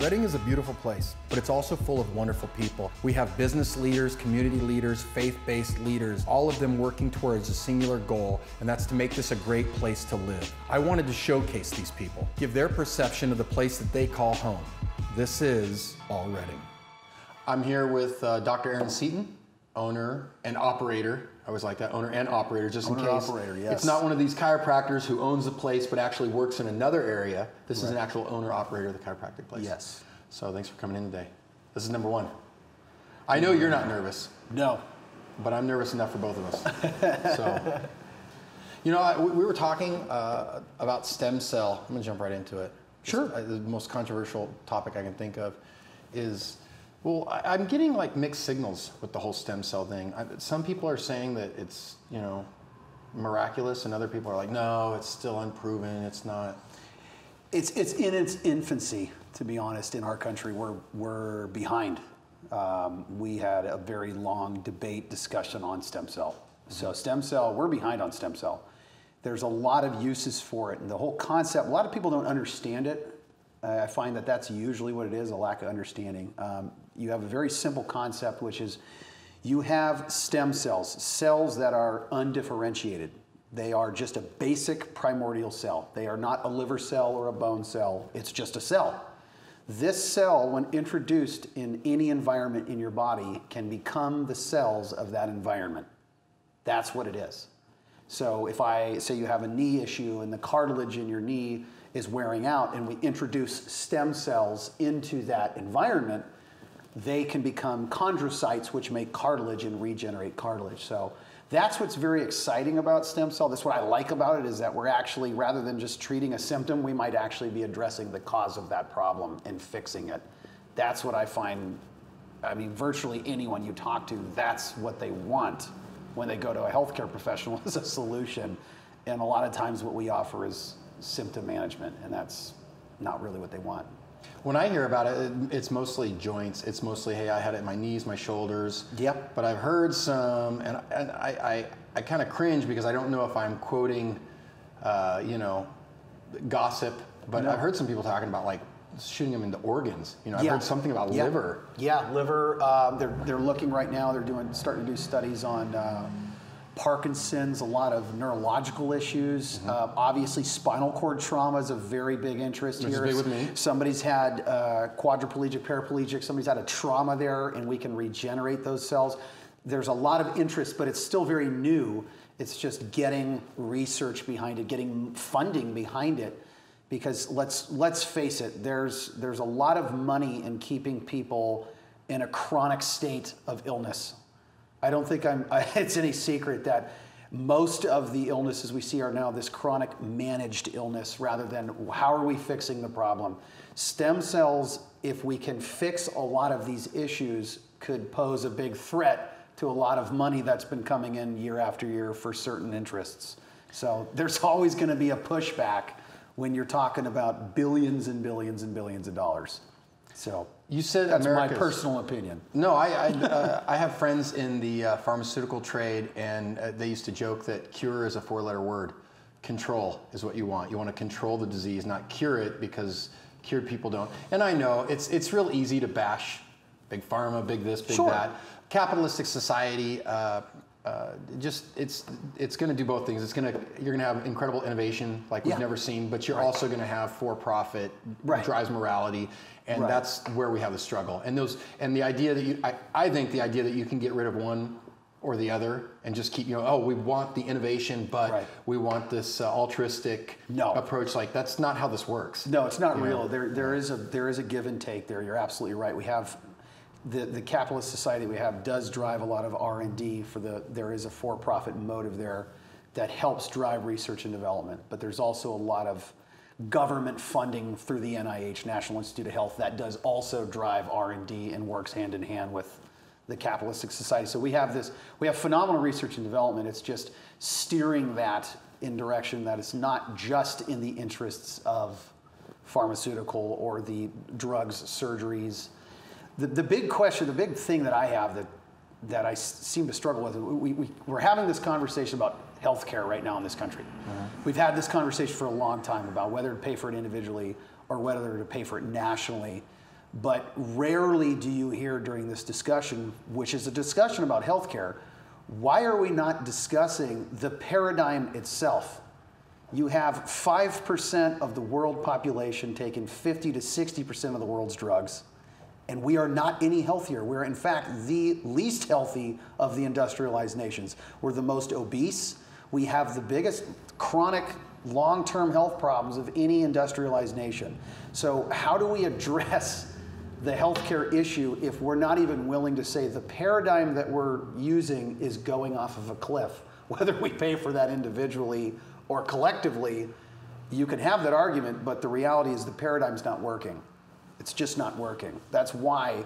Redding is a beautiful place, but it's also full of wonderful people. We have business leaders, community leaders, faith-based leaders, all of them working towards a singular goal, and that's to make this a great place to live. I wanted to showcase these people, give their perception of the place that they call home. This is All Redding. I'm here with uh, Dr. Aaron Seaton, owner and operator I always like that owner and operator, just owner in case. Operator, yes. It's not one of these chiropractors who owns the place but actually works in another area. This right. is an actual owner operator of the chiropractic place. Yes. So thanks for coming in today. This is number one. I know you're not nervous. No. But I'm nervous enough for both of us. so, you know, I, we were talking uh, about stem cell. I'm gonna jump right into it. Sure. Uh, the most controversial topic I can think of is well, I, am getting like mixed signals with the whole stem cell thing. I, some people are saying that it's, you know, miraculous, and other people are like, no, it's still unproven. It's not. It's, it's in its infancy, to be honest, in our country. We're, we're behind. Um, we had a very long debate discussion on stem cell. Mm-hmm. So, stem cell, we're behind on stem cell. There's a lot of uses for it, and the whole concept, a lot of people don't understand it. I find that that's usually what it is a lack of understanding. Um, you have a very simple concept, which is you have stem cells, cells that are undifferentiated. They are just a basic primordial cell. They are not a liver cell or a bone cell, it's just a cell. This cell, when introduced in any environment in your body, can become the cells of that environment. That's what it is. So if I say you have a knee issue and the cartilage in your knee is wearing out and we introduce stem cells into that environment, they can become chondrocytes, which make cartilage and regenerate cartilage. So that's what's very exciting about stem cell. That's what I like about it is that we're actually, rather than just treating a symptom, we might actually be addressing the cause of that problem and fixing it. That's what I find, I mean, virtually anyone you talk to, that's what they want when they go to a healthcare professional as a solution. And a lot of times what we offer is symptom management, and that's not really what they want. When I hear about it, it's mostly joints. It's mostly, hey, I had it in my knees, my shoulders. Yep. But I've heard some, and, and I, I, I kind of cringe because I don't know if I'm quoting, uh, you know, gossip, but no. I've heard some people talking about like shooting them into organs. You know, I've yeah. heard something about yeah. liver. Yeah, liver. Um, they're, they're looking right now, they're doing, starting to do studies on. Uh, Parkinson's, a lot of neurological issues. Mm-hmm. Uh, obviously, spinal cord trauma is a very big interest Which here. Big with me. Somebody's had uh, quadriplegic, paraplegic, somebody's had a trauma there, and we can regenerate those cells. There's a lot of interest, but it's still very new. It's just getting research behind it, getting funding behind it. Because let's let's face it, there's there's a lot of money in keeping people in a chronic state of illness I don't think I'm, it's any secret that most of the illnesses we see are now this chronic managed illness rather than how are we fixing the problem. Stem cells, if we can fix a lot of these issues, could pose a big threat to a lot of money that's been coming in year after year for certain interests. So there's always going to be a pushback when you're talking about billions and billions and billions of dollars. So you said that's America's, my personal opinion. No, I I, uh, I have friends in the uh, pharmaceutical trade, and uh, they used to joke that cure is a four-letter word. Control is what you want. You want to control the disease, not cure it, because cured people don't. And I know it's it's real easy to bash big pharma, big this, big sure. that. Capitalistic society. Uh, just it's it's going to do both things. It's going to you're going to have incredible innovation like we've yeah. never seen, but you're right. also going to have for profit right. drives morality, and right. that's where we have the struggle. And those and the idea that you I, I think the idea that you can get rid of one or the other and just keep you know oh we want the innovation but right. we want this uh, altruistic no. approach like that's not how this works no it's not real know? there there is a there is a give and take there you're absolutely right we have the, the capitalist society we have does drive a lot of r&d for the there is a for-profit motive there that helps drive research and development but there's also a lot of government funding through the nih national institute of health that does also drive r&d and works hand in hand with the capitalistic society. So we have this we have phenomenal research and development. It's just steering that in direction that is not just in the interests of pharmaceutical or the drugs surgeries the, the big question, the big thing that I have that, that I seem to struggle with, we, we, we're having this conversation about healthcare right now in this country. Mm-hmm. We've had this conversation for a long time about whether to pay for it individually or whether to pay for it nationally. But rarely do you hear during this discussion, which is a discussion about healthcare, why are we not discussing the paradigm itself? You have 5% of the world population taking 50 to 60% of the world's drugs, and we are not any healthier. We're, in fact, the least healthy of the industrialized nations. We're the most obese. We have the biggest chronic long term health problems of any industrialized nation. So, how do we address the healthcare issue if we're not even willing to say the paradigm that we're using is going off of a cliff? Whether we pay for that individually or collectively, you can have that argument, but the reality is the paradigm's not working. It's just not working. That's why,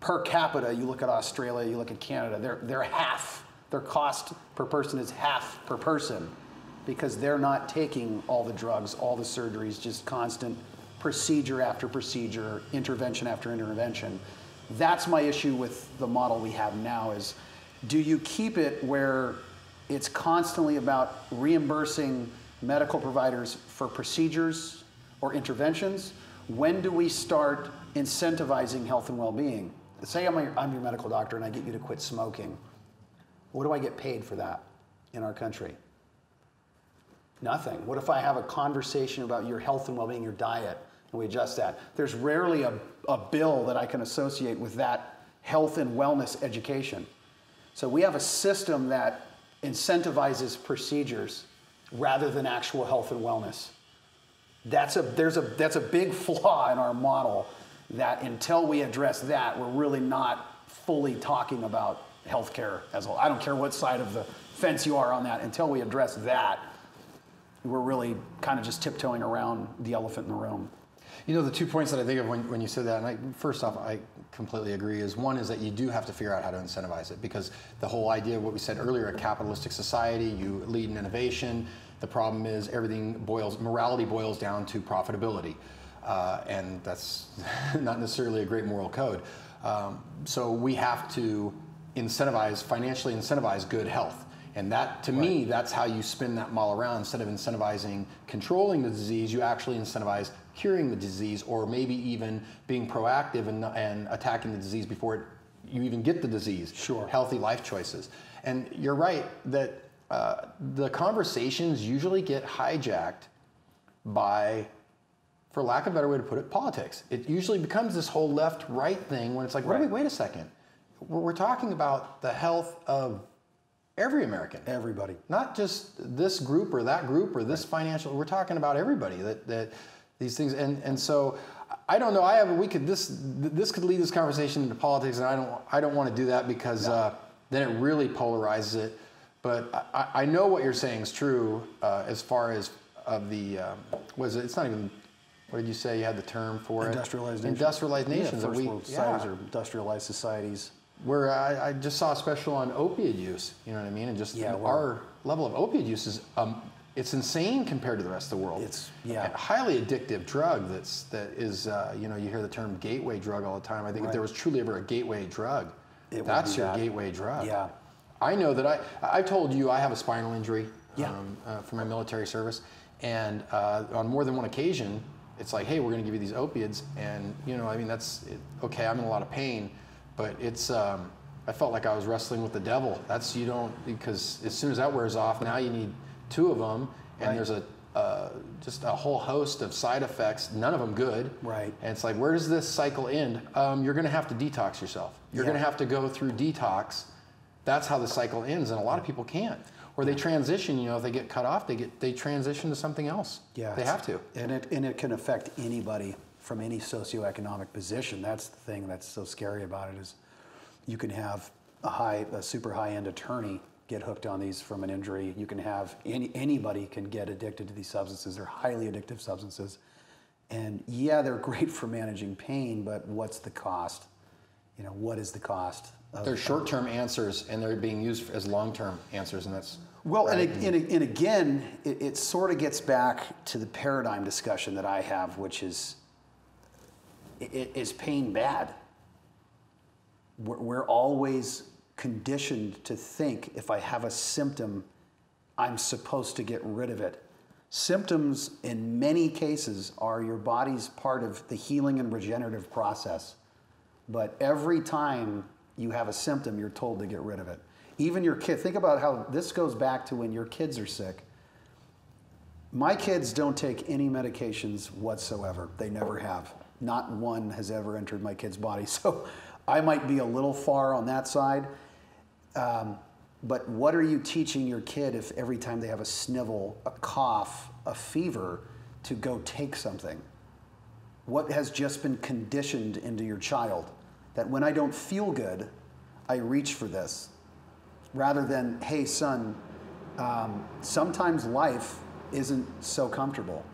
per capita, you look at Australia, you look at Canada, they're, they're half. Their cost per person is half per person because they're not taking all the drugs, all the surgeries, just constant procedure after procedure, intervention after intervention. That's my issue with the model we have now is do you keep it where it's constantly about reimbursing medical providers for procedures or interventions? When do we start incentivizing health and well-being? Say I'm, a, I'm your medical doctor and I get you to quit smoking. What do I get paid for that in our country? Nothing. What if I have a conversation about your health and well-being, your diet, and we adjust that? There's rarely a, a bill that I can associate with that health and wellness education. So we have a system that incentivizes procedures rather than actual health and wellness. That's a, there's a, that's a big flaw in our model that until we address that, we're really not fully talking about healthcare as a whole. I don't care what side of the fence you are on that. Until we address that, we're really kind of just tiptoeing around the elephant in the room. You know, the two points that I think of when, when you said that, and I, first off, I completely agree, is one is that you do have to figure out how to incentivize it because the whole idea of what we said earlier, a capitalistic society, you lead in innovation. The problem is everything boils, morality boils down to profitability. Uh, and that's not necessarily a great moral code. Um, so we have to incentivize, financially incentivize good health. And that, to right. me, that's how you spin that model around. Instead of incentivizing controlling the disease, you actually incentivize curing the disease or maybe even being proactive and, and attacking the disease before it, you even get the disease. Sure. Healthy life choices. And you're right that uh, the conversations usually get hijacked by, for lack of a better way to put it, politics. It usually becomes this whole left right thing when it's like, right. wait, wait a second. We're, we're talking about the health of every American. Everybody. Not just this group or that group or this right. financial. We're talking about everybody. That that these things and and so I don't know. I have we could this this could lead this conversation into politics, and I don't I don't want to do that because no. uh, then it really polarizes it. But I, I know what you're saying is true uh, as far as of the um, was it? It's not even. What did you say? You had the term for industrialized it. Industrialized nations. Yeah, first we, world societies yeah. or industrialized societies where I, I, just saw a special on opiate use. You know what I mean? And just yeah, our level of opiate use is um, it's insane compared to the rest of the world. It's yeah, a highly addictive drug. That's that is uh, you know you hear the term gateway drug all the time. I think right. if there was truly ever a gateway drug, it that's your that. gateway drug. Yeah, I know that I, I've told you I have a spinal injury. Yeah. Um, uh, for my military service, and uh, on more than one occasion, it's like, hey, we're going to give you these opiates, and you know, I mean, that's it, okay. I'm in a lot of pain but it's um, I felt like I was wrestling with the devil. That's you don't because as soon as that wears off, now you need two of them, and right. there's a uh, just a whole host of side effects, none of them good. Right. And it's like, where does this cycle end? Um, you're going to have to detox yourself. You're yeah. going to have to go through detox. That's how the cycle ends, and a lot of people can't. Or they transition. You know, if they get cut off, they get they transition to something else. Yeah. They have to. And it and it can affect anybody from any socioeconomic position. That's the thing that's so scary about it is you can have a high, a super high end attorney get hooked on these from an injury. You can have any, anybody can get addicted to these substances. They're highly addictive substances. And yeah, they're great for managing pain, but what's the cost? You know, what is the cost? Of, they're short-term answers, and they're being used as long-term answers, and that's well. Right. And, and, and, again, it, it sort of gets back to the paradigm discussion that I have, which is is pain bad? We're, we're always conditioned to think if I have a symptom, I'm supposed to get rid of it. Symptoms, in many cases, are your body's part of the healing and regenerative process. But every time you have a symptom, you're told to get rid of it. Even your kid, think about how this goes back to when your kids are sick. My kids don't take any medications whatsoever. They never have. Not one has ever entered my kid's body. So I might be a little far on that side. Um, but what are you teaching your kid if every time they have a snivel, a cough, a fever, to go take something? What has just been conditioned into your child? That when I don't feel good, I reach for this. Rather than, hey, son, um, sometimes life isn't so comfortable,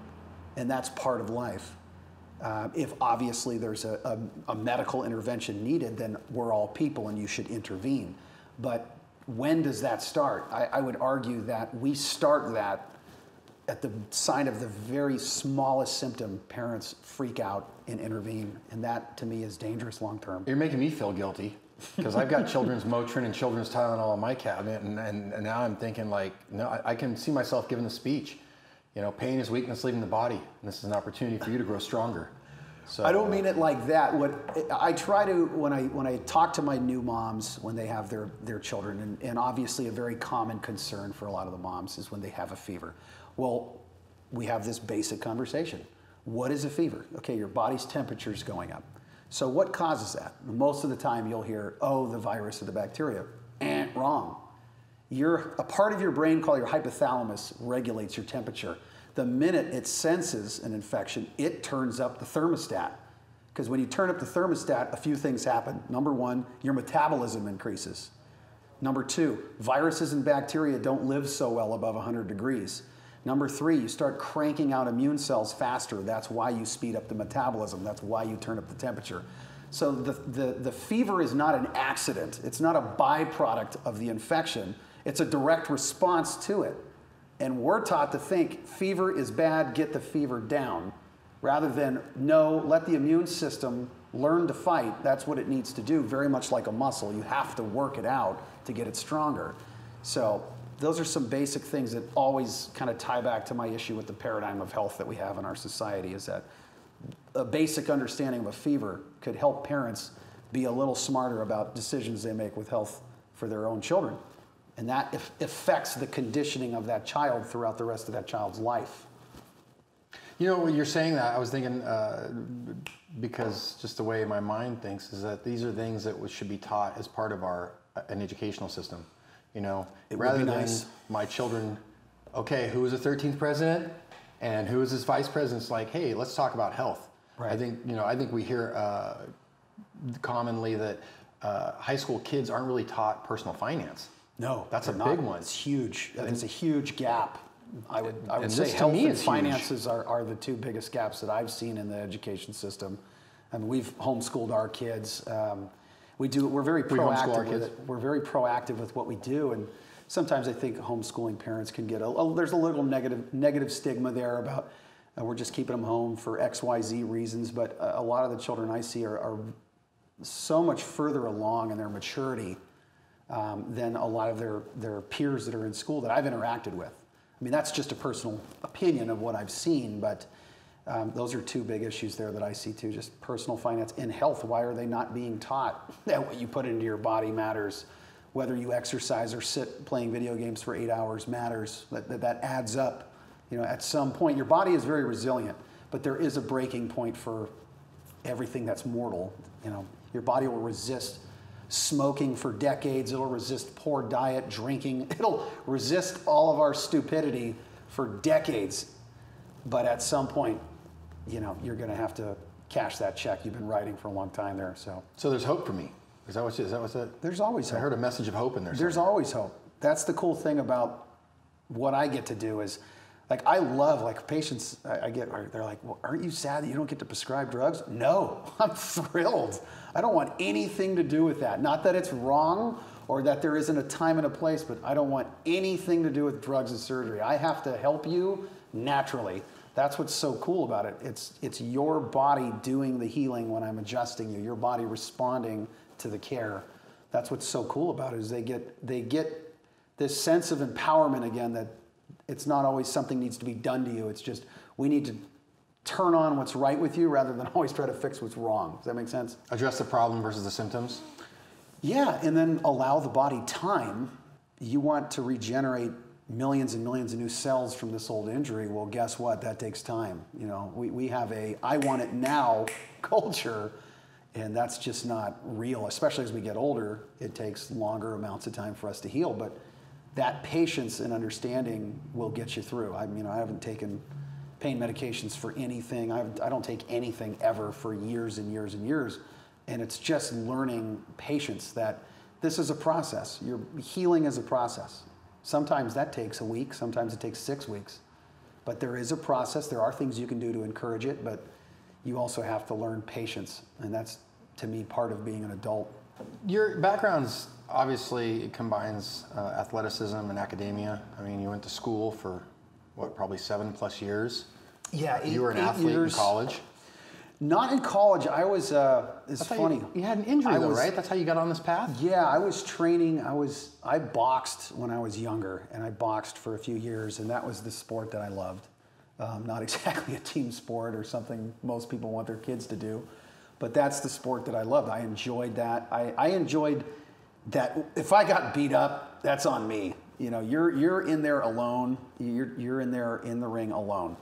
and that's part of life. Uh, if obviously there's a, a, a medical intervention needed, then we're all people and you should intervene. But when does that start? I, I, would argue that we start that at the sign of the very smallest symptom. Parents freak out and intervene, and that to me is dangerous long term. You're making me feel guilty because I've got children's Motrin and children's Tylenol in my cabinet, and, and, and now I'm thinking like, no, I, I, can see myself giving a speech. You know, pain is weakness leaving the body, and this is an opportunity for you to grow stronger. So, I don't mean it like that. What I try to when I when I talk to my new moms when they have their their children, and, and obviously a very common concern for a lot of the moms is when they have a fever. Well, we have this basic conversation. What is a fever? Okay, your body's temperature is going up. So what causes that? Most of the time you'll hear, oh, the virus or the bacteria. Eh, wrong. A part of your brain called your hypothalamus regulates your temperature the minute it senses an infection, it turns up the thermostat. Because when you turn up the thermostat, a few things happen. Number one, your metabolism increases. Number two, viruses and bacteria don't live so well above 100 degrees. Number three, you start cranking out immune cells faster. That's why you speed up the metabolism. That's why you turn up the temperature. So the, the, the fever is not an accident. It's not a byproduct of the infection. It's a direct response to it. And we're taught to think fever is bad, get the fever down, rather than no, let the immune system learn to fight. That's what it needs to do, very much like a muscle. You have to work it out to get it stronger. So, those are some basic things that always kind of tie back to my issue with the paradigm of health that we have in our society is that a basic understanding of a fever could help parents be a little smarter about decisions they make with health for their own children. And that affects the conditioning of that child throughout the rest of that child's life. You know, you're saying that, I was thinking, uh, because just the way my mind thinks is that these are things that should be taught as part of our uh, an educational system. You know, it rather than nice. my children, okay, who was the 13th president and who was his vice president? It's like, hey, let's talk about health. Right. I think, you know, I think we hear uh, commonly that uh, high school kids aren't really taught personal finance. No, that's a not. big one. It's huge. It's a huge gap. I would, I would say health and finances are, are the two biggest gaps that I've seen in the education system. I mean, we've homeschooled our kids. Um, we do. We're very proactive we with it. We're very proactive with what we do, and sometimes I think homeschooling parents can get a, a there's a little negative negative stigma there about uh, we're just keeping them home for X Y Z reasons. But a, a lot of the children I see are, are so much further along in their maturity um, than a lot of their, their peers that are in school that I've interacted with. I mean, that's just a personal opinion of what I've seen, but um, those are two big issues there that I see too just personal finance and health. Why are they not being taught that what you put into your body matters? Whether you exercise or sit playing video games for eight hours matters. That, that, that adds up. You know, at some point, your body is very resilient, but there is a breaking point for everything that's mortal. You know, your body will resist smoking for decades. It'll resist poor diet, drinking. It'll resist all of our stupidity for decades. But at some point, you know, you're going to have to cash that check you've been writing for a long time there. So, so there's hope for me. Is that what? Is that what's that? There's always. I hope. heard a message of hope in there. There's always hope. That's the cool thing about what I get to do is like I love like patients I, get they're like, well, aren't you sad that you don't get to prescribe drugs? No, I'm thrilled. I don't want anything to do with that. Not that it's wrong or that there isn't a time and a place, but I don't want anything to do with drugs and surgery. I have to help you naturally. That's what's so cool about it. It's it's your body doing the healing when I'm adjusting you. Your body responding to the care. That's what's so cool about it is they get they get this sense of empowerment again that it's not always something needs to be done to you. It's just we need to turn on what's right with you rather than always try to fix what's wrong. Does that make sense? Address the problem versus the symptoms. Yeah, and then allow the body time. You want to regenerate millions and millions of new cells from this old injury. Well, guess what? That takes time. You know, we, we have a I want it now culture, and that's just not real, especially as we get older. It takes longer amounts of time for us to heal, but that patience and understanding will get you through. I mean, I haven't taken pain medications for anything. I, I don't take anything ever for years and years and years. And it's just learning patience that this is a process. Your healing is a process. Sometimes that takes a week, sometimes it takes six weeks. But there is a process. There are things you can do to encourage it, but you also have to learn patience. And that's, to me, part of being an adult. Your background's obviously combines uh, athleticism and academia. I mean, you went to school for what, probably seven plus years. Yeah, eight, you were an athlete years. in college. Not in college. I was. Uh, it's funny. You, you, had an injury, I though, was, right? That's how you got on this path. Yeah, I was training. I was. I boxed when I was younger, and I boxed for a few years, and that was the sport that I loved. Um, not exactly a team sport or something most people want their kids to do, but that's the sport that I loved. I enjoyed that. I, I enjoyed that. If I got beat up, that's on me. You know, you're you're in there alone. You're you're in there in the ring alone.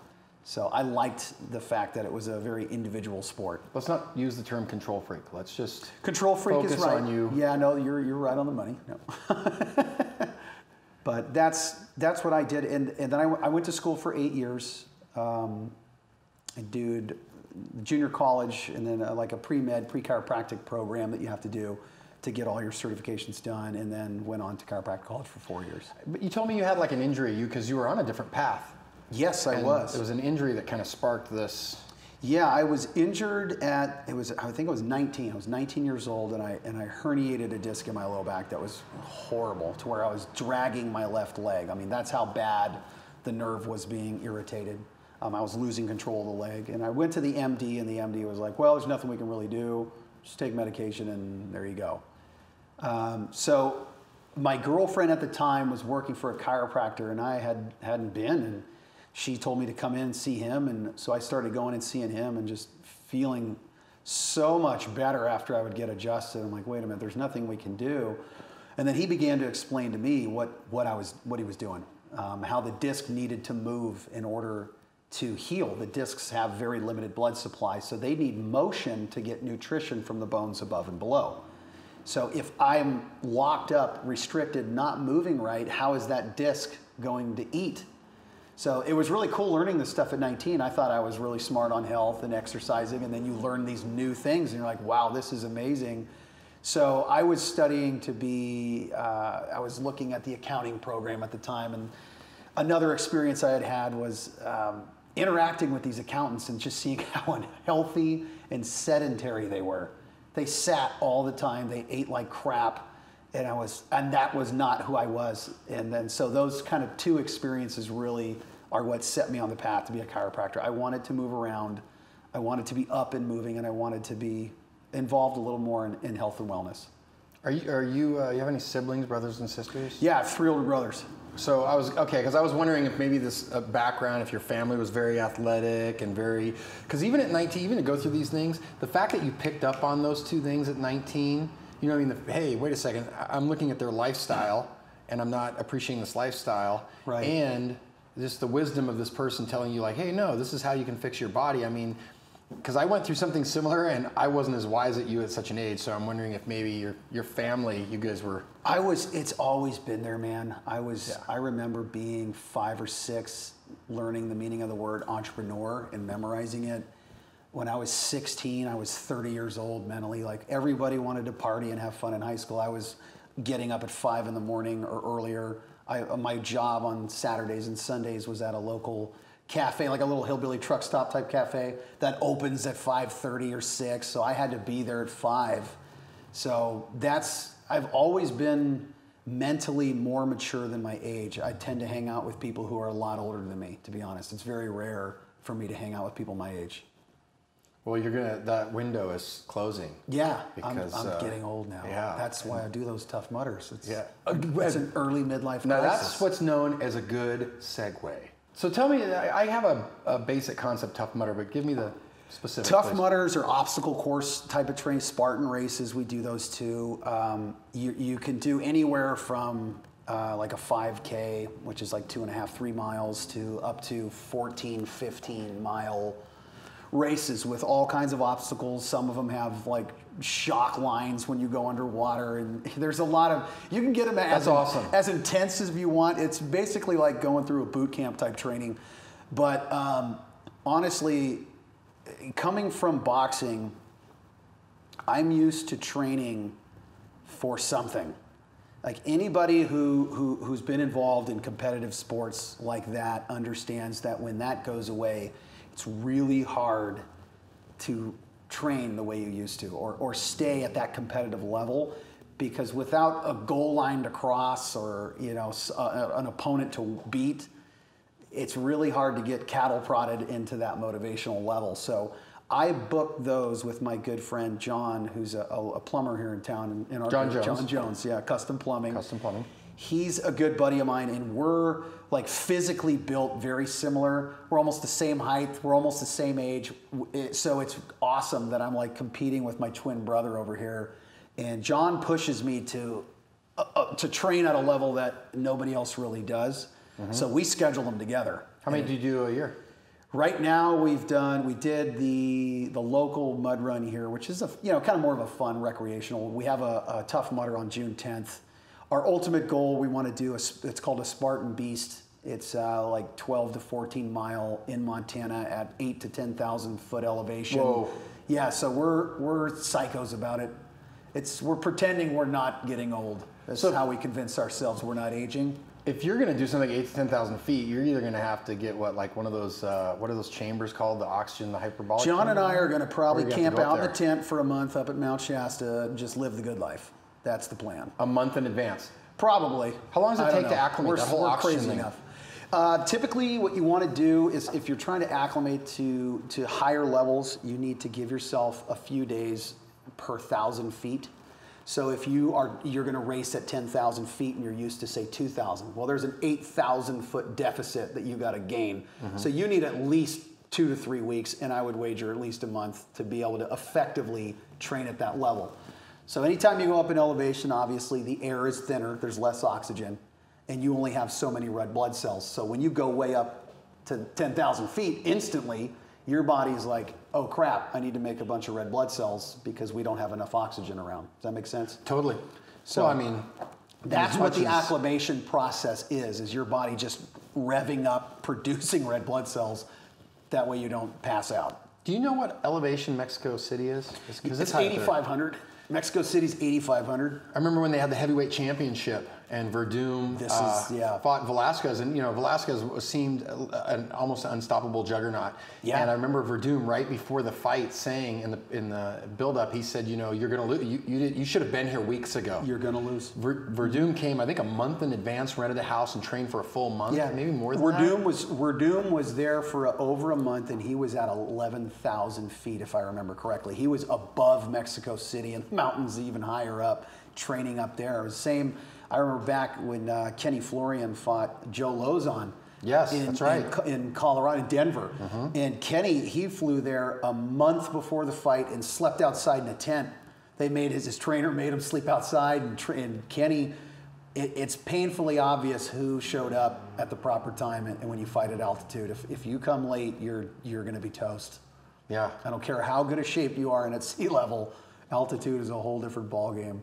So I liked the fact that it was a very individual sport. Let's not use the term control freak. Let's just control freak focus is right. on you. Yeah, no, you're you're right on the money. No. but that's that's what I did, and and then I, I went to school for eight years. Um, I did junior college, and then a, like a pre med pre chiropractic program that you have to do to get all your certifications done, and then went on to chiropractic college for four years. But you told me you had like an injury, you because you were on a different path. Yes, I And was. It was an injury that kind of sparked this. Yeah, I was injured at it was I think I was 19. I was 19 years old and I and I herniated a disc in my low back that was horrible to where I was dragging my left leg. I mean, that's how bad the nerve was being irritated. Um, I was losing control of the leg, and I went to the MD, and the MD was like, "Well, there's nothing we can really do. Just take medication, and there you go." Um, so, my girlfriend at the time was working for a chiropractor, and I had hadn't been, and she told me to come in and see him, and so I started going and seeing him, and just feeling so much better after I would get adjusted. I'm like, wait a minute, there's nothing we can do. And then he began to explain to me what what I was what he was doing, um, how the disc needed to move in order to heal. The discs have very limited blood supply, so they need motion to get nutrition from the bones above and below. So if I'm locked up, restricted, not moving right, how is that disc going to eat? So it was really cool learning this stuff at 19. I thought I was really smart on health and exercising, and then you learn these new things, and you're like, wow, this is amazing. So I was studying to be, uh, I was looking at the accounting program at the time, and another experience I had had was um, interacting with these accountants and just seeing how unhealthy and sedentary they were. They sat all the time, they ate like crap, and I was, and that was not who I was. And then, so those kind of two experiences really are what set me on the path to be a chiropractor. I wanted to move around, I wanted to be up and moving, and I wanted to be involved a little more in, in health and wellness. Are you? Are you? Uh, you have any siblings, brothers and sisters? Yeah, I have three older brothers. So I was okay because I was wondering if maybe this uh, background, if your family was very athletic and very, because even at 19, even to go through these things, the fact that you picked up on those two things at 19, you know, I mean, the, hey, wait a second, I'm looking at their lifestyle and I'm not appreciating this lifestyle, Right. And just the wisdom of this person telling you like, hey, no, this is how you can fix your body. I mean, because I went through something similar and I wasn't as wise at you at such an age, so I'm wondering if maybe your your family, you guys were I was. It's always been there, man. I was. Yeah. I remember being five or six, learning the meaning of the word entrepreneur and memorizing it. When I was 16, I was 30 years old mentally. Like everybody wanted to party and have fun in high school. I was getting up at five in the morning or earlier. I, uh, my job on Saturdays and Sundays was at a local cafe, like a little hillbilly truck stop type cafe that opens at 5:30 or 6. So I had to be there at five. So that's, I've always been mentally more mature than my age. I tend to hang out with people who are a lot older than me, to be honest. It's very rare for me to hang out with people my age. Well, you're gonna. That window is closing. Yeah, Because, I'm, I'm uh, getting old now. yeah. that's why I do those tough mudders. It's, Yeah. it's an early midlife Now crisis. that's what's known as a good segue. So tell me, I have a, a basic concept, tough mudder, but give me the specifics. Tough please. mudders or obstacle course type of training, Spartan races, we do those too. Um, you, you can do anywhere from uh, like a 5K, which is like two and a half, three miles, to up to 14, 15 mile races with all kinds of obstacles. Some of them have like shock lines when you go underwater, and there's a lot of you can get them as That's awesome. as intense as you want. It's basically like going through a boot camp type training, but um, honestly, coming from boxing, I'm used to training for something. Like anybody who, who, who's been involved in competitive sports like that understands that when that goes away, it's really hard to train the way you used to or, or stay at that competitive level because without a goal line to cross or you know s- uh, an opponent to beat it's really hard to get cattle prodded into that motivational level. So I booked those with my good friend John, who's a, a, a plumber here in town. In, in our John Jones. John Jones, yeah, custom plumbing. Custom plumbing. He's a good buddy of mine, and we're like physically built very similar. We're almost the same height. We're almost the same age. So it's awesome that I'm like competing with my twin brother over here. And John pushes me to uh, uh, to train at a level that nobody else really does. So we schedule them together. How many do you do a year? Right now, we've done. We did the the local mud run here, which is a you know kind of more of a fun recreational. We have a, a tough mudder on June 10th. Our ultimate goal, we want to do a. s- It's called a Spartan Beast. It's uh, like 12 to 14 mile in Montana at eight to 10,000 foot elevation. Whoa. Yeah, so we're we're psychos about it. It's we're pretending we're not getting old. That's So- how we convince ourselves we're not aging. If you're gonna do something eight to ten thousand feet, you're either gonna have to get what, like one of those, uh, what are those chambers called? The oxygen, the hyperbolic. John and? I are going to probably gonna camp out in the tent for a month up at Mount Shasta and just live the good life. That's the plan. a month in advance. Probably. How long does it I take to acclimate We're, that whole we're crazy thing? enough. Uh, typically, what you want to do is if you're trying to acclimate to, to higher levels, you need to give yourself a few days per thousand feet. So if you are you're going to race at 10,000 feet and you're used to say 2,000, well, there's an 8,000 foot deficit that you got to gain. Mm-hmm. So you need at least two to three weeks, and I would wager at least a month to be able to effectively train at that level. So anytime you go up in elevation, obviously the air is thinner, there's less oxygen, and you only have so many red blood cells. So when you go way up to 10,000 feet, instantly your body's like, oh crap, I need to make a bunch of red blood cells because we don't have enough oxygen around. Does that make sense? Totally. So- So I mean, That's what the acclimation process is, is your body just revving up, producing red blood cells. That way you don't pass out. Do you know what elevation Mexico City is? Because It's 8,500. Mexico City's 8,500. I remember when they had the heavyweight championship and Werdum This uh, is- yeah. fought Velasquez, and you know Velasquez seemed an almost unstoppable juggernaut. Yeah. And I remember Werdum right before the fight saying in the in the build-up, he said, you know, you're going to lose. You, you, did- you should have been here weeks ago. You're going to lose. Ver, Werdum came, I think, a month in advance, rented a house, and trained for a full month, Yeah. maybe more than Werdum that. was Werdum was there for a, over a month, and he was at 11,000 feet, if I remember correctly. He was above Mexico City and mountains even higher up, training up there. It was the same. I remember back when uh, Kenny Florian fought Joe Lauzon. Yes, in, that's right. In, in Colorado, in Denver, and Kenny he flew there a month before the fight and slept outside in a tent. They made his, his trainer made him sleep outside, and, tra- and Kenny it, it's painfully obvious who showed up at the proper time and, and when you fight at altitude. If, if you come late, you're you're going to be toast. Yeah. I don't care how good a shape you are, and at sea level, altitude is a whole different ballgame.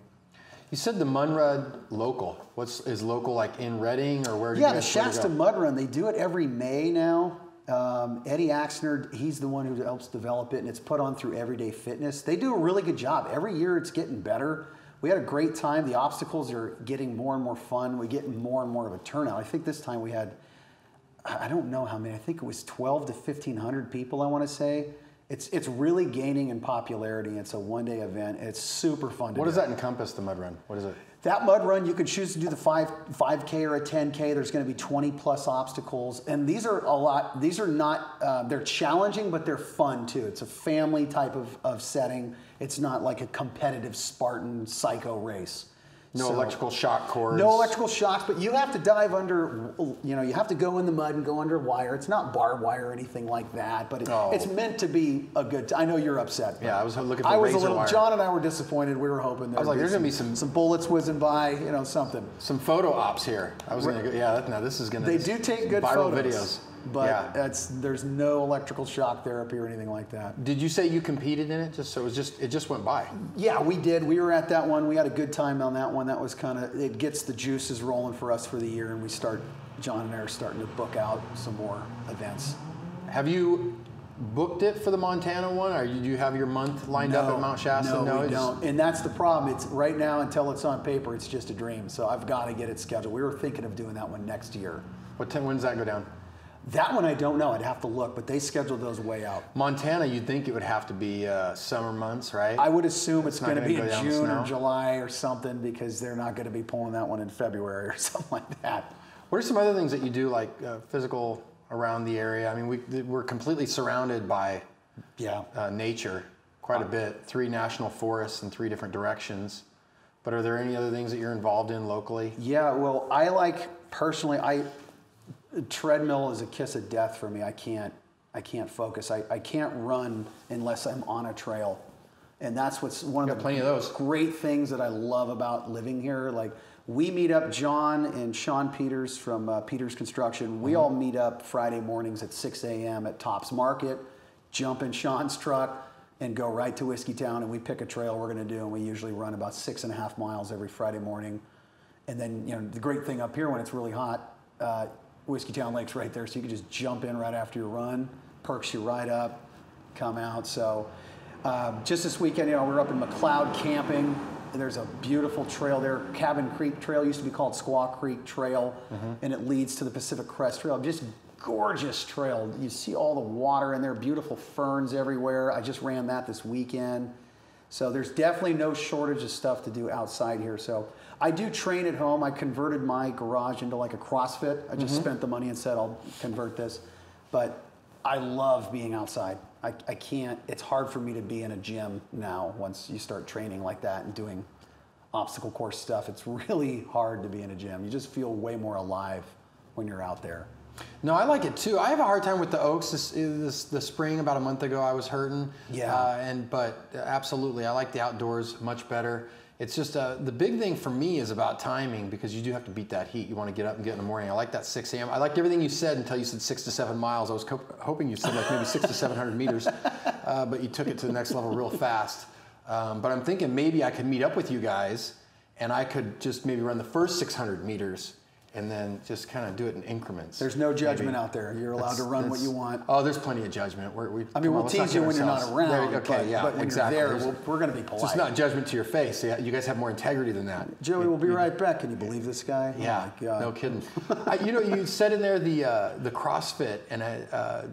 You said the Mud Run local. What's is local like in Redding or where? do you Yeah, the guys- where do you Shasta? Mud Run, they do it every May now. Um, Eddie Axner, he's the one who helps develop it, and it's put on through Everyday Fitness. They do a really good job. Every year it's getting better. We had a great time. The obstacles are getting more and more fun. We get more and more of a turnout. I think this time we had, I I don't know how many, I think it was 12 to 1,500 people, I want to say. It's it's really gaining in popularity. It's a one day event. It's super fun. To What do. does that encompass? The mud run. What is it? That mud run, you could choose to do the five five k or a ten k. There's going to be 20 plus obstacles, and these are a lot. These are not. Uh, they're challenging, but they're fun too. It's a family type of, of setting. It's not like a competitive Spartan psycho race. No So- electrical shock cords. no electrical shocks, but you have to dive under, you know, you have to go in the mud and go under wire. It's not barbed wire or anything like that, but it, Oh. it's meant to be a good. I know you're upset. Yeah, I was looking for I was a little. wire. John and I were disappointed. We were hoping there was like, there's gonna be some- some bullets whizzing by, you know, something. Some photo ops here. I was gonna go. Yeah, that, now this is gonna. They do take good viral photos, videos. But yeah. that's there's no electrical shock therapy or anything like that. Did you say you competed in it? Just so it was just it just went by. Yeah, we did. We were at that one. We had a good time on that one. That was kind of it gets the juices rolling for us for the year, and we start. John and I are starting to book out some more events. Have you booked it for the Montana one, or do you have your month lined up at Mount Shasta? No, we don't. And that's the problem. It's right now until it's on paper, it's just a dream. So I've got to get it scheduled. We were thinking of doing that one next year. What? When does that go down? That one I don't know. I'd have to look, but they scheduled those way out. Montana, you'd think it would have to be uh, summer months, right? I would assume it's, not going to be in June or July or something because they're not going to be pulling that one in February or something like that. What are some other things that you do, like uh, physical around the area? I mean, we, we're completely surrounded by Yeah. uh, nature quite a bit. Three national forests in three different directions. But are there any other things that you're involved in locally? Yeah, well, I like personally, I treadmill is a kiss of death for me. I can't, I can't focus. I, I can't run unless I'm on a trail, and that's what's one of the plenty of those. great things that I love about living here. Like we meet up, John and Sean Peters from uh, Peters Construction. We all meet up Friday mornings at 6 a.m. at Tops Market, jump in Sean's truck. And go right to Whiskeytown, and we pick a trail we're going to do, and we usually run about six and a half miles every Friday morning. And then, you know, the great thing up here when it's really hot, uh, Whiskeytown Lake's right there, so you can just jump in right after your run, perks you right up, come out. So, um, just this weekend, you know, we're up in McCloud camping. There's a beautiful trail there. Cabin Creek Trail used to be called Squaw Creek Trail, and it leads to the Pacific Crest Trail. Just gorgeous trail. You see all the water in there, beautiful ferns everywhere. I just ran that this weekend. So there's definitely no shortage of stuff to do outside here. So I do train at home. I converted my garage into like a CrossFit. I just mm-hmm. spent the money and said I'll convert this. But I love being outside. I, I can't, it's hard for me to be in a gym now once you start training like that and doing obstacle course stuff. It's really hard to be in a gym. You just feel way more alive when you're out there. No, I like it too. I have a hard time with the oaks. This, this the spring about a month ago, I was hurting. Yeah. Uh, and but absolutely, I like the outdoors much better. It's just uh, the big thing for me is about timing because you do have to beat that heat. You want to get up and get in the morning. I like that 6 a.m. I liked everything you said until you said six to seven miles. I was co- hoping you said like maybe six to 700 meters, uh, but you took it to the next level real fast. Um, but I'm thinking maybe I could meet up with you guys and I could just maybe run the first 600 meters and then just kind of do it in increments. There's no judgment Maybe. out there. You're allowed to run what you want. Oh, there's plenty of judgment. We're, we, I mean, we'll on, tease you when you're not around. There- okay, but, yeah, but when exactly. you're there, There's- we're, we're going to be so polite. it's not judgment to your face. Yeah, You guys have more integrity than that. Joey, we'll be right back. Can you believe this guy? Oh Yeah, God. no kidding. I, you know, you said in there the uh, the CrossFit, and I, uh,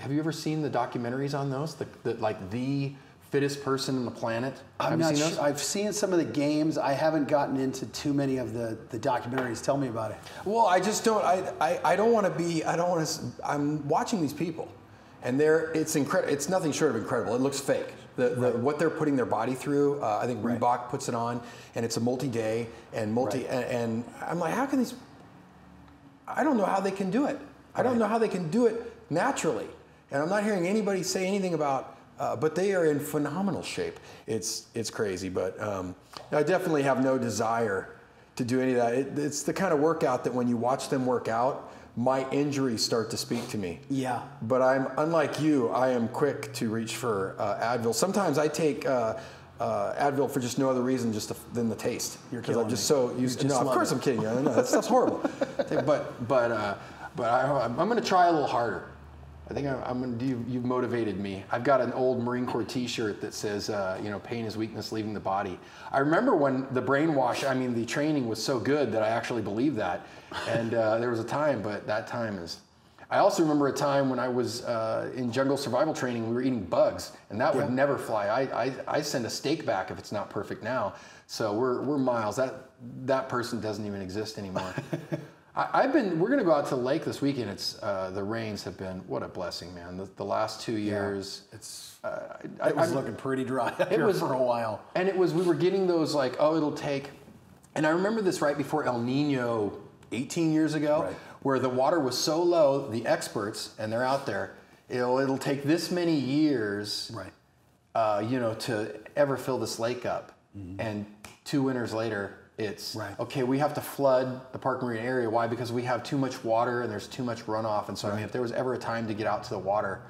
have you ever seen the documentaries on those? The, the like the fittest person on the planet. I'm have not you seen sure. those? I've seen some of the games. I haven't gotten into too many of the, the documentaries. Tell me about it. Well, I just don't. I, I, I don't want to be. I don't want to. I'm watching these people, and they're. It's incredible. It's nothing short of incredible. It looks fake. The, the what they're putting their body through. Uh, I think Right. Reebok puts it on, and it's a multi-day and multi. Right. And, and I'm like, how can these? I don't know how they can do it. I don't know how they can do it naturally. And I'm not hearing anybody say anything about. Uh, but they are in phenomenal shape. It's it's crazy. But um, I definitely have no desire to do any of that. It, it's the kind of workout that when you watch them work out, my injuries start to speak to me. Yeah. But I'm unlike you. I am quick to reach for uh, Advil. Sometimes I take. Uh, uh, Advil for just no other reason just to, than the taste. You're because I'm just me. so used. just No, of course it. I'm kidding you. No, that stuff's horrible. but but uh, but I, I'm going to try a little harder. I think I'm, I'm going to. You, you've motivated me. I've got an old Marine Corps T-shirt that says, uh, you know, pain is weakness leaving the body. I remember when the brainwash. I mean, the training was so good that I actually believed that. And uh, there was a time, but that time is. I also remember a time when I was uh, in jungle survival training, we were eating bugs, and that would never fly. I, I, I send a steak back if it's not perfect now. So we're, we're miles. That, that person doesn't even exist anymore. I, I've been, we're going to go out to the lake this weekend. It's, uh, the rains have been, what a blessing, man. The, the last two years. It's I, it was I'm- looking pretty dry up here was- for a while. and it was we were getting those like oh it'll take, and I remember this right before El Nino, 18 years ago, Right. where the water was so low. The experts and they're out there. It'll it'll take this many years, Right. uh, you know, to ever fill this lake up. And two winters later, it's. Right. okay. We have to flood the Park Marina area. Why? Because we have too much water and there's too much runoff. And so, I mean, if there was ever a time to get out to the water,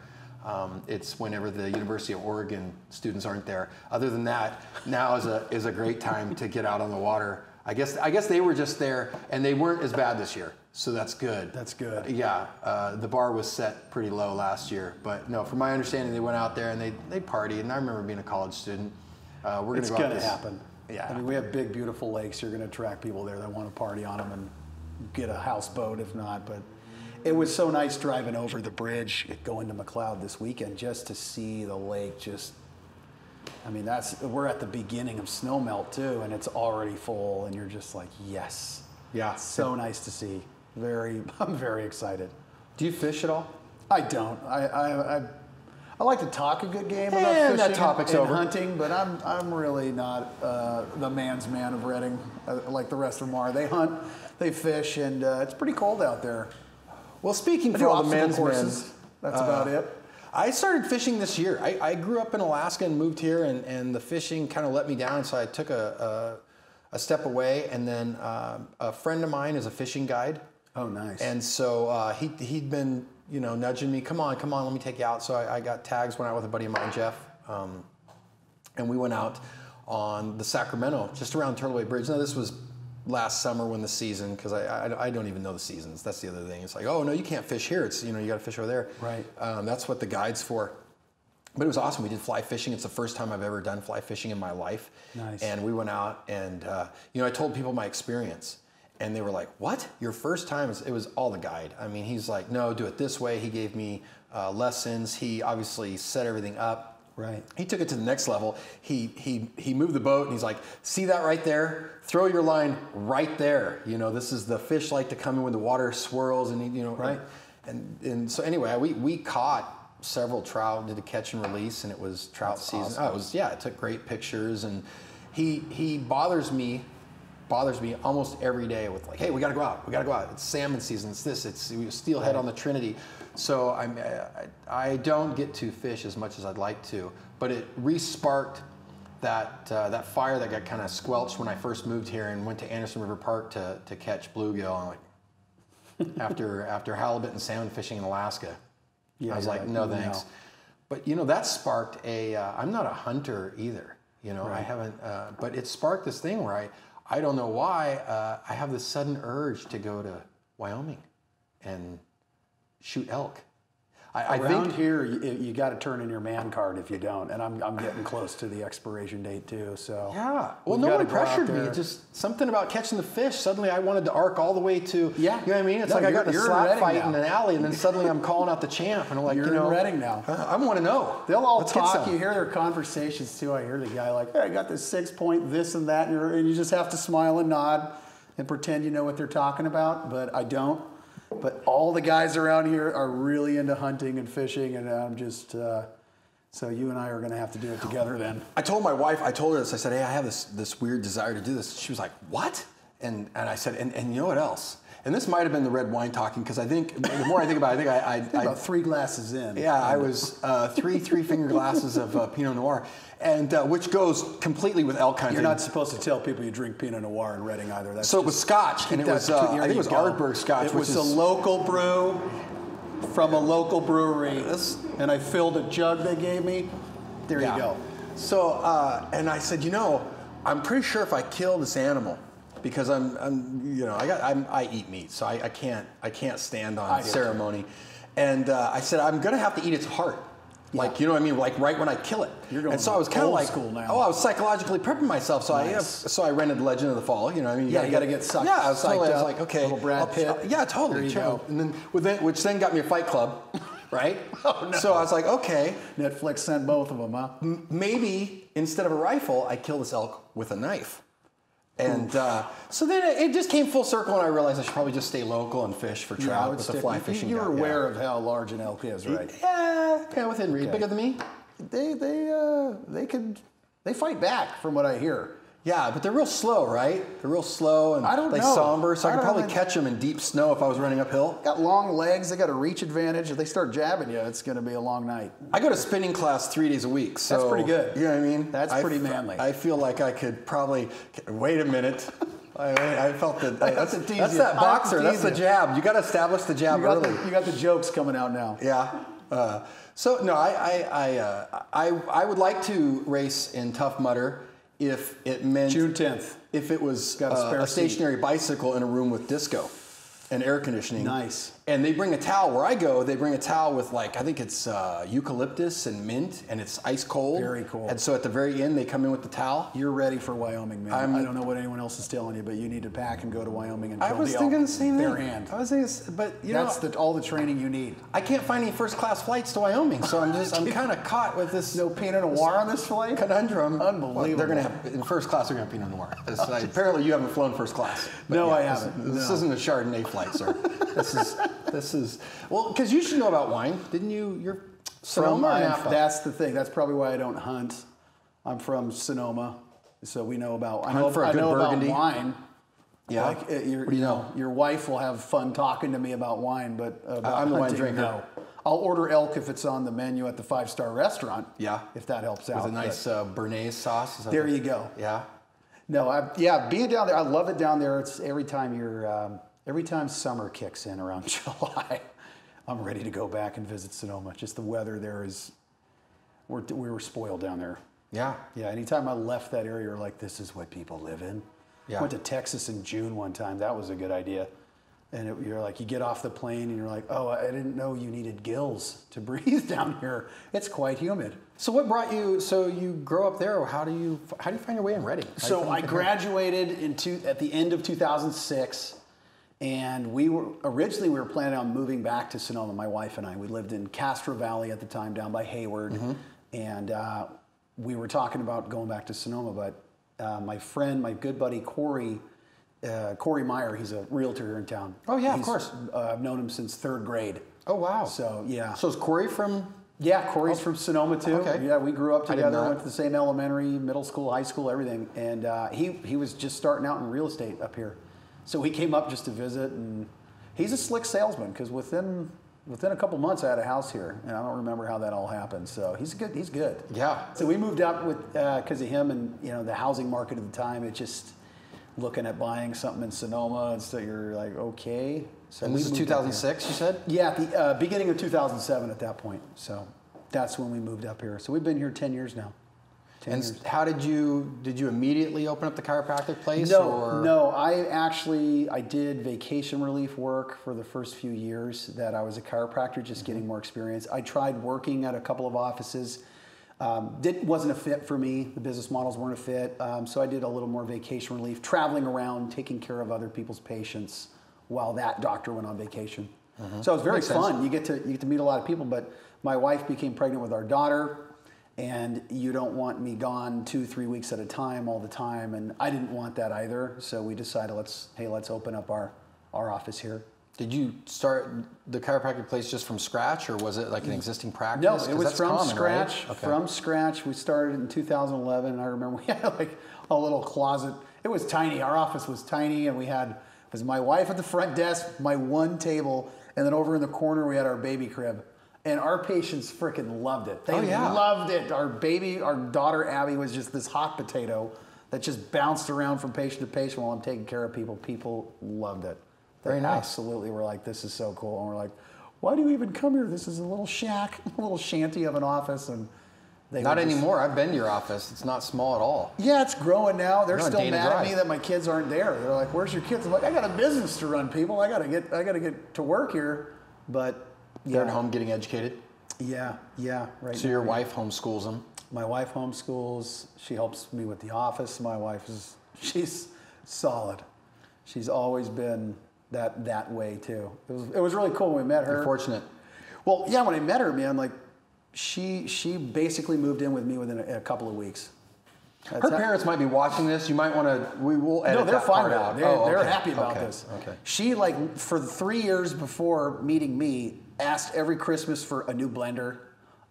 um, it's whenever the University of Oregon students aren't there. Other than that, now is a is a great time to get out on the water. I guess I guess they were just there and they weren't as bad this year, so that's good. That's good. Yeah, uh, the bar was set pretty low last year, but no, from my understanding, they went out there and they they partied. And I remember being a college student. Uh, we're gonna go out going to this- happen. Yeah. I mean, we have big, beautiful lakes. You're going to attract people there that want to party on them and get a houseboat if not. But it was so nice driving over the bridge, going to McCloud this weekend just to see the lake. Just, I mean, that's we're at the beginning of snowmelt too, and it's already full, and you're just like, yes, Yeah. so nice to see. Very, I'm very excited. Do you fish at all? I don't. I I, I, I like to talk a good game about fishing that topic's and over. hunting, but I'm I'm really not uh, the man's man of Redding uh, like the rest of them are. They hunt, they fish, and uh, it's pretty cold out there. Well, speaking I for all the courses. men, That's uh, about it. I started fishing this year. I, I grew up in Alaska and moved here, and, and the fishing kind of let me down, so I took a, a, a step away. And then um, a friend of mine is a fishing guide. Oh, nice. And so uh, he, he'd been, you know, nudging me, come on, come on, let me take you out. So I, I got tags, went out with a buddy of mine, Jeff, um, and we went out on the Sacramento, just around Turtle Bay Bridge. Now, this was last summer when the season, because I, I, I don't even know the seasons. That's the other thing. It's like, oh, no, you can't fish here. It's, you know, you got to fish over there. Right. Um, that's what the guide's for. But it was awesome. We did fly fishing. It's the first time I've ever done fly fishing in my life. Nice. And we went out and, uh, you know, I told people my experience. And they were like, what? Your first time? It was all the guide. I mean, he's like, no, do it this way. He gave me uh, lessons. He obviously set everything up. Right. He took it to the next level. He he he moved the boat and he's like, see that right there? Throw your line right there. You know, this is the fish like to come in when the water swirls and you know Right. And and so anyway, we we caught several trout, did a catch and release, and it was trout season. awesome. Oh, it was yeah. It took great pictures, and he he bothers me. Bothers me almost every day with like, hey, we gotta go out, we gotta go out. It's salmon season. It's this. It's steelhead on the Trinity. So I'm, I, I don't get to fish as much as I'd like to, but it re-sparked that uh, that fire that got kind of squelched when I first moved here and went to Anderson River Park to to catch bluegill. I'm like, after after halibut and salmon fishing in Alaska, Yeah, I was like, like, no no. thanks. But you know that sparked a. Uh, I'm not a hunter either. You know, I haven't. Uh, but it sparked this thing where I I don't know why uh, I have this sudden urge to go to Wyoming and shoot elk. I, I think here, you, you got to turn in your man card if you don't, and I'm, I'm getting close to the expiration date too. So Yeah. Well, no one pressured me. Just something about catching the fish. Suddenly, I wanted to arc all the way to. Yeah. You know what I mean? It's No, like I got in a slap fight now. in an alley, and then suddenly I'm calling out the champ, and I'm like, You're you in know, Redding now. Uh, I, I want to know. They'll all Let's talk. You hear their conversations too. I hear the guy like, "Hey, I got this six point this and that," and, you're, and you just have to smile and nod and pretend you know what they're talking about. But I don't. But all the guys around here are really into hunting and fishing, and I'm just. Uh, so you and I are going to have to do it together then. I told my wife, I told her this. I said, hey, I have this this weird desire to do this. She was like, what? And and I said, and, and you know what else? And this might have been the red wine talking because I think the more I think about it, I think I, I, I About three glasses in. Yeah, I was uh, three three finger glasses of uh, Pinot Noir, and uh, which goes completely with elk hunting. You're not supposed to tell people you drink Pinot Noir in Redding either. That's so it was Scotch, and it was uh, I think it was go. Ardbeg Scotch, It was is a local brew from a local brewery, and I filled a jug they gave me. There Yeah. you go. So, uh, and I said, you know, I'm pretty sure if I kill this animal, because I'm, I'm you know, I got, I'm, I eat meat, so I, I can't, I can't stand on ceremony. And uh, I said, I'm gonna have to eat its heart. Like you know what I mean? Like right when I kill it. You're going and so I was kind of like, oh, I was psychologically prepping myself. So I Nice. so I rented Legend of the Fall. You know what I mean? Yeah, you gotta get sucked- Yeah, I was totally. I was like, okay, Little Brad I'll- Pitt. yeah, totally. You sure. And then which then got me a Fight Club, right? Oh, no. So I was like, okay, Netflix sent both of them, huh? maybe instead of a rifle, I kill this elk with a knife. And uh, so then it, it just came full circle, and I realized I should probably just stay local and fish for trout would with the fly you- fishing. You're aware of how large an elk is, right? Yeah, yeah, within reach. Okay. Bigger than me. They they uh, they could they fight back from what I hear. Yeah, but they're real slow, right? They're real slow and I don't they know. somber, so I, I could probably know. catch them in deep snow if I was running uphill. Got long legs. They got a reach advantage. If they start jabbing you, it's going to be a long night. I go to spinning class three days a week, so That's pretty good. You know what I mean? That's I pretty manly. I feel like I could probably wait a minute. I, I felt that that's, to that's that I have to boxer. That's the jab. You got to establish the jab You got early. the, you got the jokes coming out now. Yeah. Uh, so no, I I I, uh, I I would like to race in Tough Mudder if it meant June 10th. If it was Got a a seat. stationary bicycle in a room with disco and air conditioning. Nice. And they bring a towel. Where I go, they bring a towel with like I think it's uh, eucalyptus and mint, and it's ice cold. Very cold. And so at the very end, they come in with the towel. You're ready for Wyoming, man. I'm- I don't know what anyone else is telling you, but you need to pack and go to Wyoming and I was the thinking the same thing. hand. I was thinking, but you That's know, the, all the training you need. I can't find any first class flights to Wyoming, so I'm just I'm kind of caught with this. No Pinot Noir on this flight? conundrum. Unbelievable. They're going to have in first class. They're going to have Pinot Noir. Like- apparently, you haven't flown first class. No, I this- haven't. This, No. isn't a Chardonnay flight, sir. this is this is well because you should know about wine, didn't you? You're Sonoma or I'm- Napa? That's the thing. That's probably why I don't hunt. I'm from Sonoma, so we know about. I know, for a I know Burgundy. about wine. Yeah? Like, uh, your, What do you know? Your wife will have fun talking to me about wine, but about I'm the wine drinker. No. I'll order elk if it's on the menu at the five star restaurant. Yeah. If that helps out. with a nice uh, Béarnaise sauce. There the- you go. Yeah. No, I, yeah, being down there, I love it down there. It's every time you're, um, every time summer kicks in around July, I'm ready to go back and visit Sonoma. Just the weather there is, we're, we were spoiled down there. Yeah. Yeah, anytime I left that area, you're like, this is what people live in. Yeah. Went to Texas in June one time. That was a good idea. And it, you're like, you get off the plane and you're like, oh, I didn't know you needed gills to breathe down here. It's quite humid. So what brought you? So you grow up there, how do you how do you find your way in Redding? So I graduated in two, at the end of 2006, and we were originally we were planning on moving back to Sonoma. My wife and I. We lived in Castro Valley at the time, down by Hayward, Mm-hmm. and uh, we were talking about going back to Sonoma. But uh, my friend, my good buddy Corey. Uh, Corey Meyer, he's a realtor here in town. Oh, yeah, of course. Uh, I've known him since third grade. Oh wow. So yeah, So is Corey from? yeah, Corey's from Sonoma too. okay. Yeah, we grew up I didn't know together, went to the same elementary, middle school, high school, everything. And uh, he he was just starting out in real estate up here, so he came up just to visit. And he's a slick salesman because within within a couple months I had a house here, and I don't remember how that all happened. So he's good. He's good. Yeah. So we moved up with because of him, and you know the housing market at the time. It just looking at buying something in Sonoma, and so you're like, okay. So And this is moved up here. 2006. You said. Yeah, the uh, beginning of 2007 at that point. So that's when we moved up here. So we've been here 10 years now. 10 And years. how did you did you immediately open up the chiropractic place? No, or? no. I actually I did vacation relief work for the first few years that I was a chiropractor, just getting more experience. I tried working at a couple of offices. Um, did, wasn't a fit for me. The business models weren't a fit. Um, so I did a little more vacation relief, traveling around, taking care of other people's patients while that doctor went on vacation. So it was very Makes sense. fun. You get to you get to meet a lot of people. But my wife became pregnant with our daughter, and you don't want me gone two, three weeks at a time all the time. And I didn't want that either. So we decided let's hey let's open up our our office here. Did you start the chiropractic place just from scratch, or was it like an existing practice? No, it was from common, right? scratch. Okay. From scratch. We started in 2011, and I remember we had like a little closet. It was tiny. Our office was tiny, and we had was my wife at the front desk, my one table, and then over in the corner we had our baby crib. And our patients freaking loved it. They Oh, yeah. loved it. Our baby, our daughter Abby was just this hot potato that just bounced around from patient to patient while I'm taking care of people. People loved it. They Very nice. Absolutely, we're like, this is so cool, and we're like, why do you even come here? This is a little shack, a little shanty of an office, and they Not just- anymore. I've been to your office. It's not small at all. Yeah, it's growing now. They're still mad at me that my kids aren't there. They're like, "Where's your kids?" I'm like, "I got a business to run, people. I gotta get, I gotta get to work here." But They're at home getting educated. Yeah, yeah, right. So your wife homeschools them. My wife homeschools. She helps me with the office. My wife is she's solid. She's always been that that way too. It was it was really cool when we met her. You're fortunate. Well, yeah, when I met her, man, like she she basically moved in with me within a, a couple of weeks. That's Her parents might be watching this. You might want to. We will edit no, they're that fine out. They're, Oh, they're happy about Okay. this. Okay. She like for the three years before meeting me, asked every Christmas for a new blender,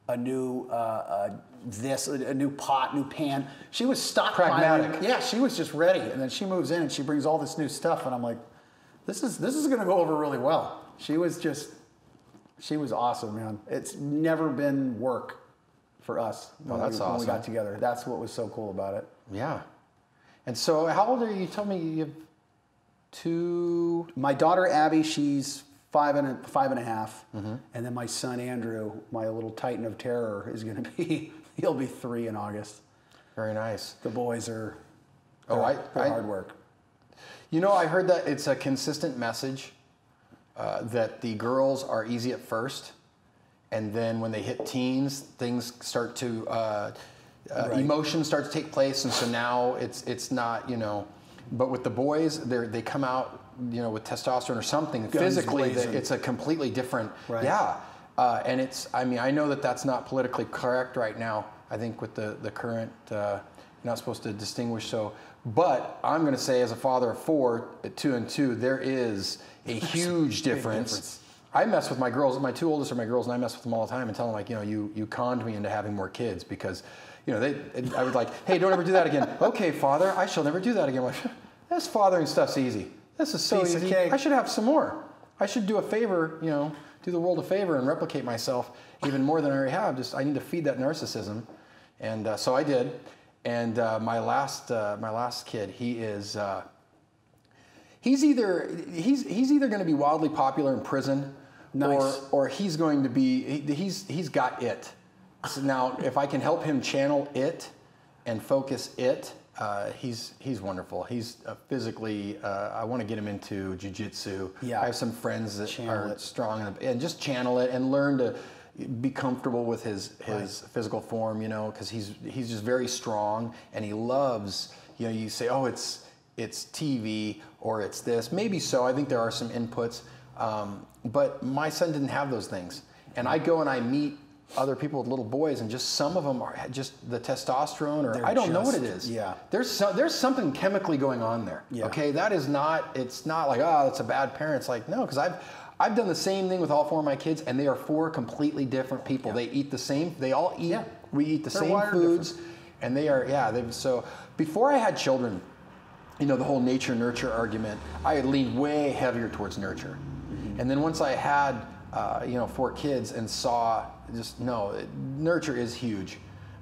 a new uh, uh, this, a, a new pot, new pan. She was stockpiling. Pragmatic. Yeah, she was just ready, and then she moves in and she brings all this new stuff, and I'm like, this is this is going to go over really well. She was just, she was awesome, man. It's never been work for us when, Oh, that's we, when we got together. That's what was so cool about it. Yeah. And so, how old are you? You told me you have two. My daughter Abby, she's five and a, five and a half. Mm-hmm. and then my son Andrew, my little titan of terror, is going to be he'll be three in August. Very nice. The boys are Oh, they're, I- I- hard work. You know, I heard that it's a consistent message uh, that the girls are easy at first, and then when they hit teens, things start to uh, uh, Right. emotions start to take place, and so now it's it's not you know, but with the boys, they they come out you know with testosterone or something physically, that it's a completely different Right. yeah, uh, and it's I mean I know that that's not politically correct right now. I think with the the current. Uh, you're not supposed to distinguish so but i'm going to say as a father of four at two and two there is a huge difference. difference. i mess with my girls my two oldest are my girls and i mess with them all the time and tell them like you know you you conned me into having more kids because you know they i would like hey don't ever do that again okay father i shall never do that again I'm like this fathering stuff's easy this is so Piece easy cake. i should have some more. I should do a favor you know do the world a favor and replicate myself even more than i already have. Just i need to feed that narcissism. And uh, so i did. And uh, my last uh, my last kid he is uh, he's either he's he's either going to be wildly popular in prison Nice. or or he's going to be he, he's he's got it. So now if i can help him channel it and focus it uh, he's he's wonderful. He's uh, physically uh, i want to get him into jiu-jitsu. Yeah. i have some friends that Channel are it. strong and, and just channel it and learn to be comfortable with his his physical form you know because he's he's just very strong and he loves you know you say oh it's it's tv or it's this. Maybe so. I think there are some inputs. Um, but my son didn't have those things. And i go and i meet other people with little boys and just some of them are just the testosterone or They're i don't know what it is. yeah. there's so, there's something chemically going on there Yeah. okay that is not it's not like oh that's a bad parent it's like no because i've i've done the same thing with all four of my kids and they are four completely different people they eat the same they all eat Yeah. we eat the They're same foods and they are yeah They've so before i had children you know the whole nature nurture argument i had leaned way heavier towards nurture mm-hmm. and then once i had uh, you know four kids and saw just no it- nurture is huge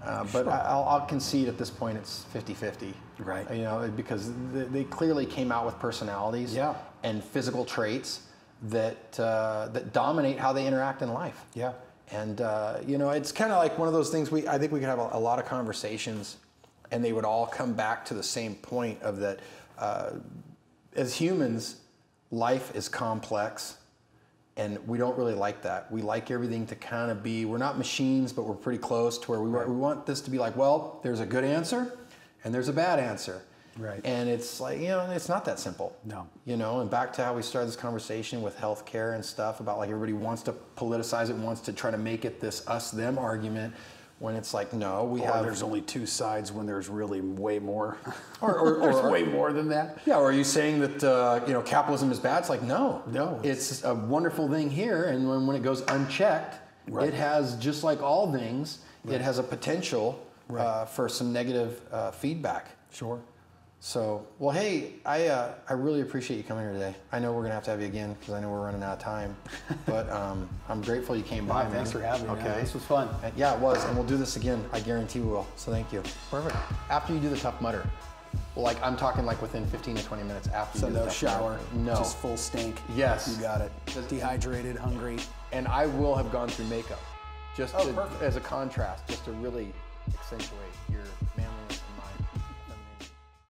uh, but I, I'll, I'll concede at this point it's 50-50 Right. you know because they, they clearly came out with personalities Yeah. and physical traits that uh, that dominate how they interact in life Yeah. and uh, you know, it's kind of like one of those things. We I think we could have a, a lot of conversations, and they would all come back to the same point of that. Uh, as humans, life is complex, and we don't really like that. We like everything to kind of be. We're not machines, but we're pretty close to where we want. We want this to be like, well, there's a good answer, and there's a bad answer. Right. And it's like you know, it's not that simple. No. You know, and back to how we started this conversation with healthcare and stuff about like everybody wants to politicize it, wants to try to make it this us them argument, when it's like no, we Or have there's only two sides when there's really way more. Or- or- there's way more than that. yeah. Or are you saying that uh, you know capitalism is bad? It's like no, No. It's a wonderful thing here, and when, when it goes unchecked, Right. it has just like all things, it has a potential uh, for some negative uh, feedback. Sure. So, well, hey, I uh, I really appreciate you coming here today. I know we're gonna have to have you again because I know we're running out of time, but um, I'm grateful you came by. Wow, thanks for having me. Okay, man. This was fun. Uh, Yeah, it was, and we'll do this again. I guarantee we will. So thank you. Perfect. After you do the tough mudder, well, like I'm talking like within 15 to 20 minutes after. So you do no the tough shower. Mudder. No. Just full stink. Yes. You got it. Dehydrated, hungry. and I will have gone through makeup, just Oh, to, as a contrast, just to really accentuate